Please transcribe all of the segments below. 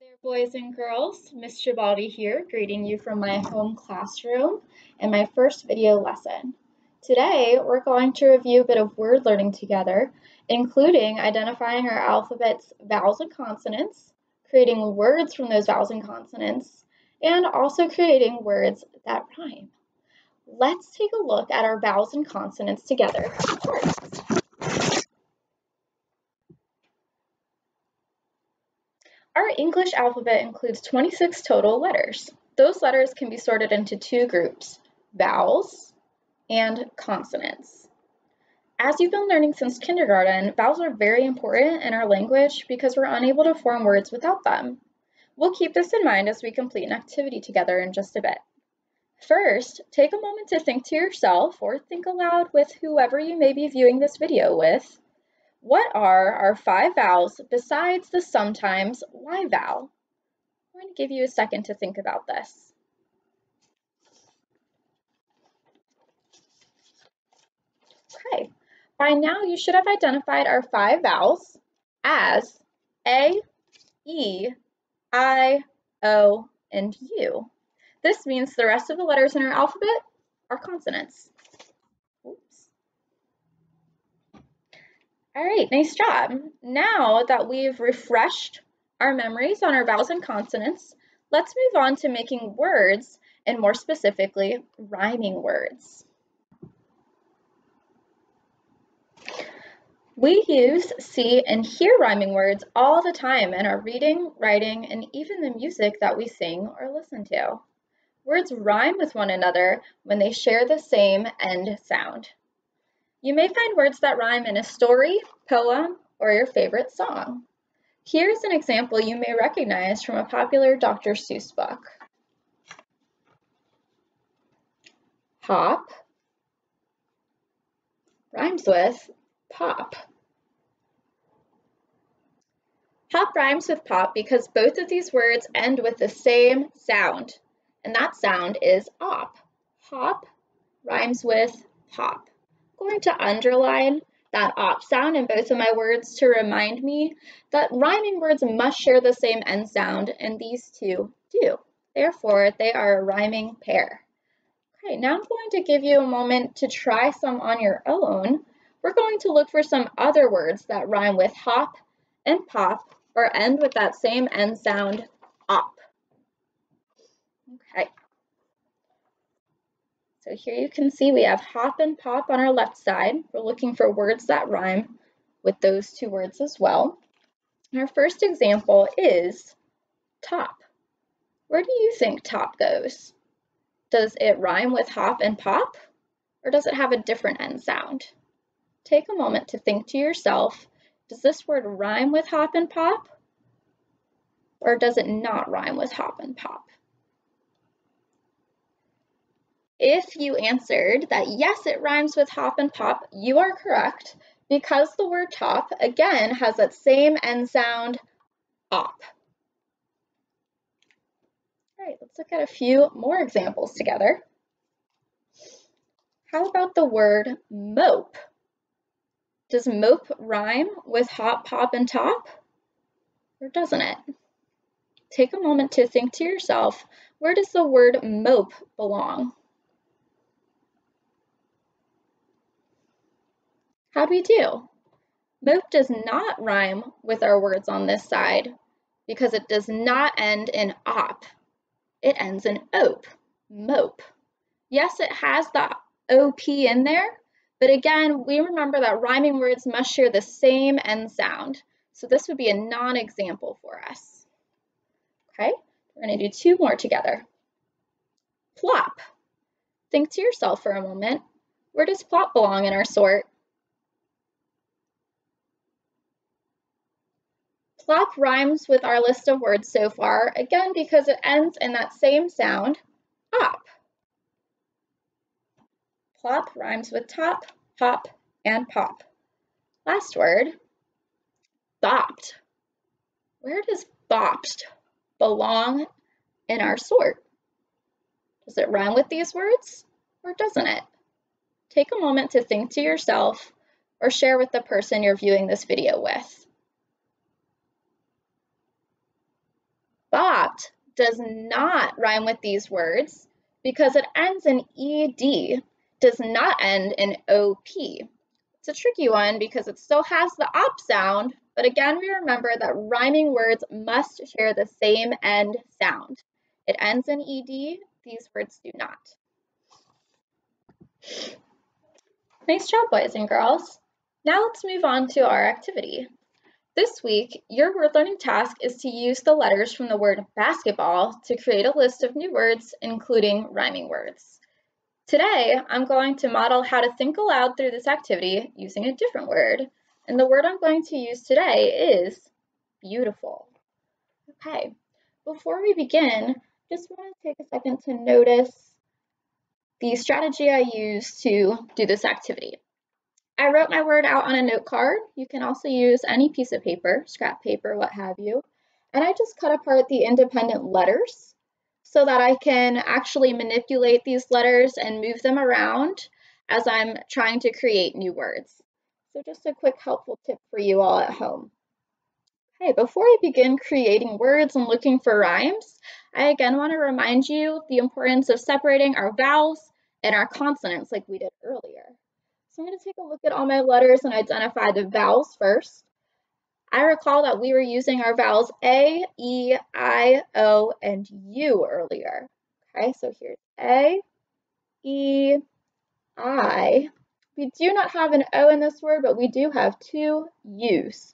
There, boys and girls. Miss Gibaldi here, greeting you from my home classroom and my first video lesson. Today, we're going to review a bit of word learning together, including identifying our alphabet's vowels and consonants, creating words from those vowels and consonants, and also creating words that rhyme. Let's take a look at our vowels and consonants together first. Our English alphabet includes 26 total letters. Those letters can be sorted into two groups, vowels and consonants. As you've been learning since kindergarten, vowels are very important in our language because we're unable to form words without them. We'll keep this in mind as we complete an activity together in just a bit. First, take a moment to think to yourself or think aloud with whoever you may be viewing this video with what are our five vowels besides the sometimes Y vowel? I'm going to give you a second to think about this. Okay, by now you should have identified our five vowels as A, E, I, O, and U. This means the rest of the letters in our alphabet are consonants. All right, nice job. Now that we've refreshed our memories on our vowels and consonants, let's move on to making words, and more specifically, rhyming words. We use, see, and hear rhyming words all the time in our reading, writing, and even the music that we sing or listen to. Words rhyme with one another when they share the same end sound. You may find words that rhyme in a story, poem, or your favorite song. Here's an example you may recognize from a popular Dr. Seuss book. Hop rhymes with pop. Hop rhymes with pop because both of these words end with the same sound, and that sound is op. Hop rhymes with pop going to underline that op sound in both of my words to remind me that rhyming words must share the same end sound, and these two do. Therefore, they are a rhyming pair. Okay, now I'm going to give you a moment to try some on your own. We're going to look for some other words that rhyme with hop and pop or end with that same end sound, op. Okay. So here you can see we have hop and pop on our left side. We're looking for words that rhyme with those two words as well. Our first example is top. Where do you think top goes? Does it rhyme with hop and pop? Or does it have a different end sound? Take a moment to think to yourself, does this word rhyme with hop and pop? Or does it not rhyme with hop and pop? If you answered that yes, it rhymes with hop and pop, you are correct because the word top, again, has that same end sound, op. All right, let's look at a few more examples together. How about the word mope? Does mope rhyme with hop, pop, and top? Or doesn't it? Take a moment to think to yourself, where does the word mope belong? How do we do? Mope does not rhyme with our words on this side because it does not end in op. It ends in ope, mope. Yes, it has the OP in there, but again, we remember that rhyming words must share the same end sound. So this would be a non-example for us. Okay, we're gonna do two more together. Plop. Think to yourself for a moment, where does plop belong in our sort? Plop rhymes with our list of words so far, again because it ends in that same sound, op. Plop rhymes with top, hop, and pop. Last word, bopped. Where does bopped belong in our sort? Does it rhyme with these words or doesn't it? Take a moment to think to yourself or share with the person you're viewing this video with. Does not rhyme with these words because it ends in ed, does not end in op. It's a tricky one because it still has the op sound, but again, we remember that rhyming words must share the same end sound. It ends in ed, these words do not. Nice job, boys and girls. Now let's move on to our activity. This week, your word learning task is to use the letters from the word basketball to create a list of new words, including rhyming words. Today, I'm going to model how to think aloud through this activity using a different word. And the word I'm going to use today is beautiful. Okay, before we begin, just want to take a second to notice the strategy I use to do this activity. I wrote my word out on a note card. You can also use any piece of paper, scrap paper, what have you. And I just cut apart the independent letters so that I can actually manipulate these letters and move them around as I'm trying to create new words. So just a quick helpful tip for you all at home. Okay, before I begin creating words and looking for rhymes, I again want to remind you the importance of separating our vowels and our consonants like we did earlier. So I'm going to take a look at all my letters and identify the vowels first. I recall that we were using our vowels A, E, I, O, and U earlier. Okay, so here's A, E, I. We do not have an O in this word, but we do have two U's.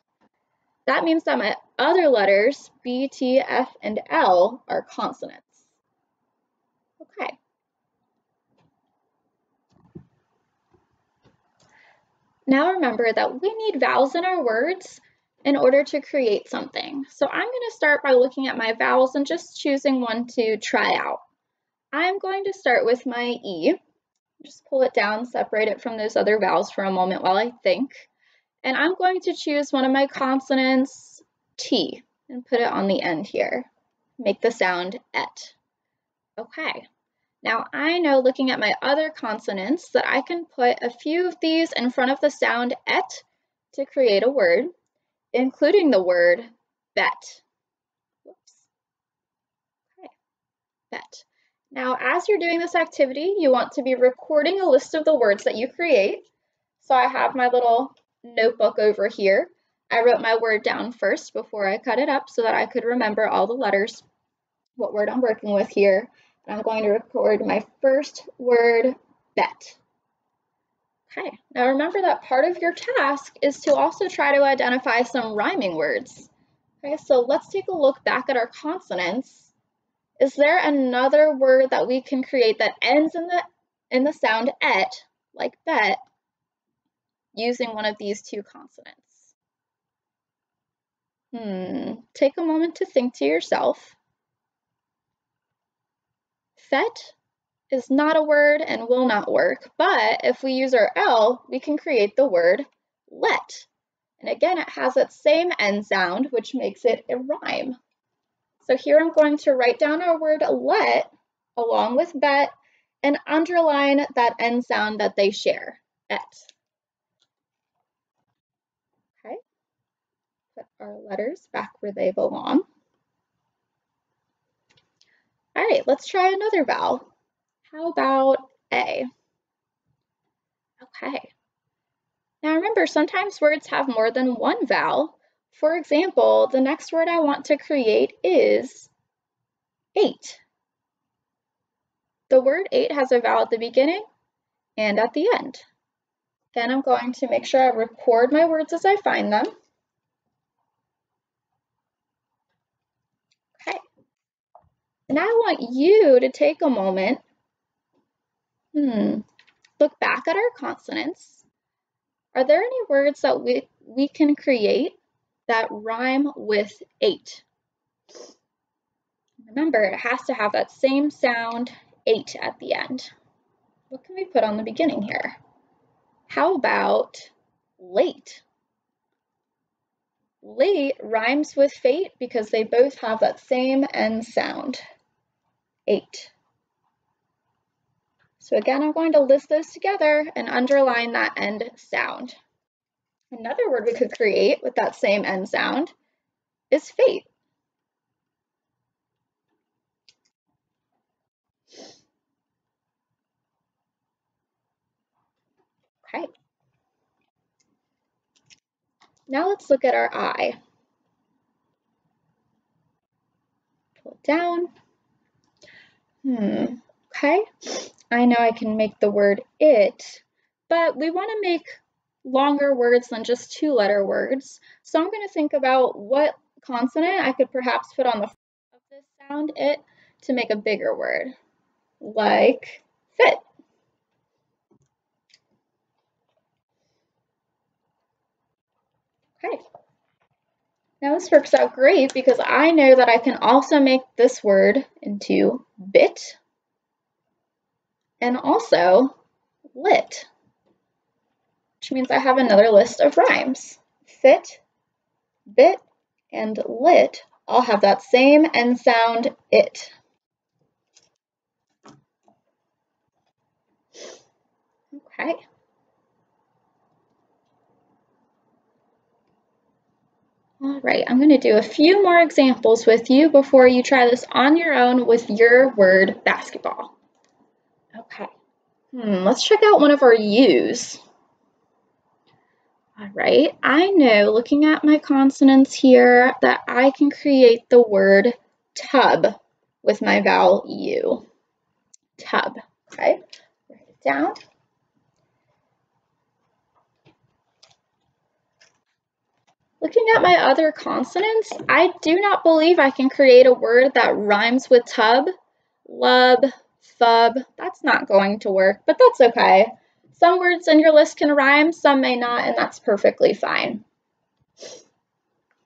That means that my other letters, B, T, F, and L, are consonants. Okay. Now remember that we need vowels in our words in order to create something. So I'm going to start by looking at my vowels and just choosing one to try out. I'm going to start with my E. Just pull it down, separate it from those other vowels for a moment while I think. And I'm going to choose one of my consonants, T, and put it on the end here. Make the sound et. Okay. Now I know looking at my other consonants that I can put a few of these in front of the sound et to create a word including the word bet. Whoops. Okay, bet. Now, as you're doing this activity, you want to be recording a list of the words that you create. So I have my little notebook over here. I wrote my word down first before I cut it up so that I could remember all the letters, what word I'm working with here. I'm going to record my first word, bet. Okay, now remember that part of your task is to also try to identify some rhyming words. Okay, so let's take a look back at our consonants. Is there another word that we can create that ends in the in the sound et, like bet, using one of these two consonants? Hmm, take a moment to think to yourself. Fet is not a word and will not work, but if we use our L, we can create the word let. And again, it has that same end sound, which makes it a rhyme. So here I'm going to write down our word let along with bet and underline that end sound that they share, et. Okay, put our letters back where they belong. All right, let's try another vowel. How about A? Okay. Now remember, sometimes words have more than one vowel. For example, the next word I want to create is eight. The word eight has a vowel at the beginning and at the end. Then I'm going to make sure I record my words as I find them. Okay. And I want you to take a moment Hmm. Look back at our consonants. Are there any words that we, we can create that rhyme with eight? Remember, it has to have that same sound, eight, at the end. What can we put on the beginning here? How about late? Late rhymes with fate because they both have that same end sound, eight. So again, I'm going to list those together and underline that end sound. Another word we could create with that same end sound is fate. Okay. Now let's look at our eye. Pull it down. Hmm, okay. I know I can make the word it, but we want to make longer words than just two letter words. So I'm going to think about what consonant I could perhaps put on the front of this sound it to make a bigger word, like fit. Okay. Now this works out great because I know that I can also make this word into bit and also lit, which means I have another list of rhymes. Fit, bit, and lit all have that same end sound, it. Okay. All right, I'm going to do a few more examples with you before you try this on your own with your word basketball. Okay, hmm, let's check out one of our U's. All right, I know looking at my consonants here that I can create the word tub with my vowel U. Tub, okay? Write it down. Looking at my other consonants, I do not believe I can create a word that rhymes with tub, lub, thub. That's not going to work, but that's okay. Some words in your list can rhyme, some may not, and that's perfectly fine.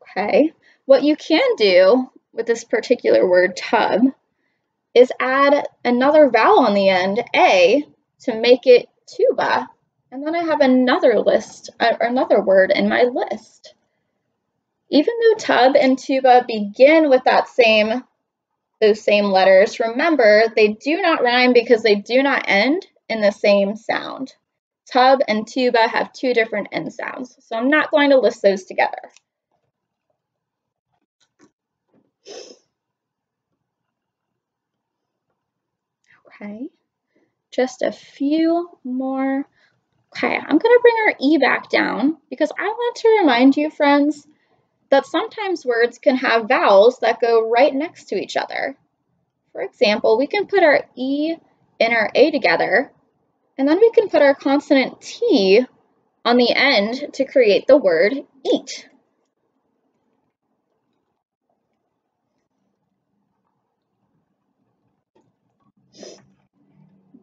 Okay, what you can do with this particular word tub is add another vowel on the end, A, to make it tuba. And then I have another list, or uh, another word in my list. Even though tub and tuba begin with that same those same letters, remember they do not rhyme because they do not end in the same sound. Tub and tuba have two different end sounds, so I'm not going to list those together. Okay, just a few more. Okay, I'm going to bring our E back down because I want to remind you, friends, that sometimes words can have vowels that go right next to each other. For example, we can put our E and our A together, and then we can put our consonant T on the end to create the word eat.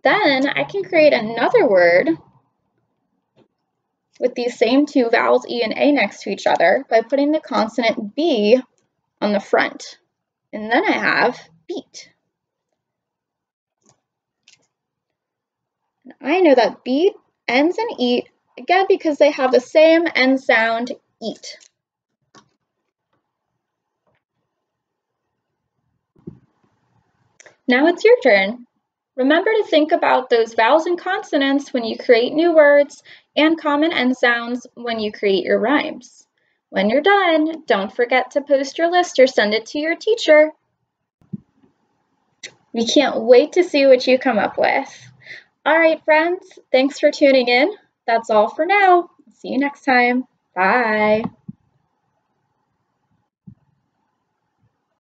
Then I can create another word with these same two vowels E and A next to each other by putting the consonant B on the front. And then I have beat. And I know that beat ends in eat, again because they have the same end sound, eat. Now it's your turn. Remember to think about those vowels and consonants when you create new words and common end sounds when you create your rhymes. When you're done, don't forget to post your list or send it to your teacher. We can't wait to see what you come up with. All right, friends, thanks for tuning in. That's all for now. See you next time. Bye.